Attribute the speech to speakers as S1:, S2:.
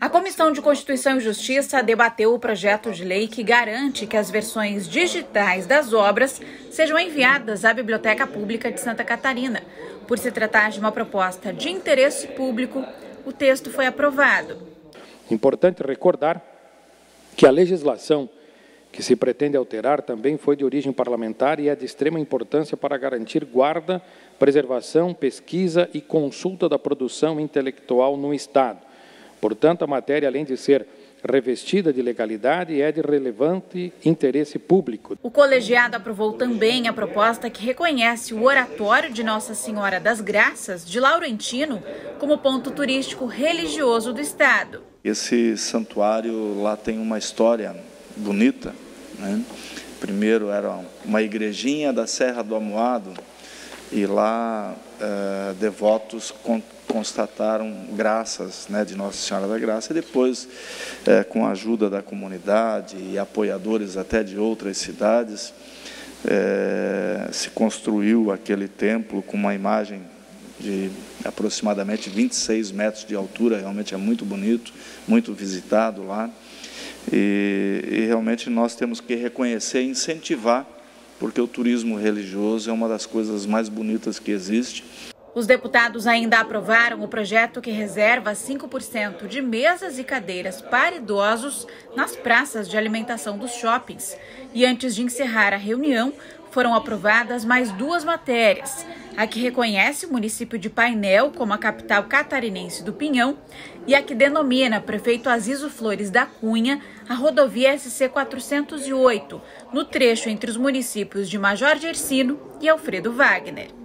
S1: A Comissão de Constituição e Justiça debateu o projeto de lei que garante que as versões digitais das obras sejam enviadas à Biblioteca Pública de Santa Catarina. Por se tratar de uma proposta de interesse público, o texto foi aprovado.
S2: Importante recordar que a legislação que se pretende alterar também foi de origem parlamentar e é de extrema importância para garantir guarda, preservação, pesquisa e consulta da produção intelectual no Estado Portanto, a matéria, além de ser revestida de legalidade, é de relevante interesse público.
S1: O colegiado aprovou também a proposta que reconhece o Oratório de Nossa Senhora das Graças, de Laurentino, como ponto turístico religioso do Estado.
S3: Esse santuário lá tem uma história bonita. Né? Primeiro era uma igrejinha da Serra do Amoado, e lá eh, devotos constataram graças né, de Nossa Senhora da Graça e depois, é, com a ajuda da comunidade e apoiadores até de outras cidades, é, se construiu aquele templo com uma imagem de aproximadamente 26 metros de altura, realmente é muito bonito, muito visitado lá. E, e realmente nós temos que reconhecer e incentivar, porque o turismo religioso é uma das coisas mais bonitas que existe.
S1: Os deputados ainda aprovaram o projeto que reserva 5% de mesas e cadeiras para idosos nas praças de alimentação dos shoppings. E antes de encerrar a reunião, foram aprovadas mais duas matérias. A que reconhece o município de Painel como a capital catarinense do Pinhão e a que denomina prefeito Azizo Flores da Cunha a rodovia SC 408, no trecho entre os municípios de Major Gersino e Alfredo Wagner.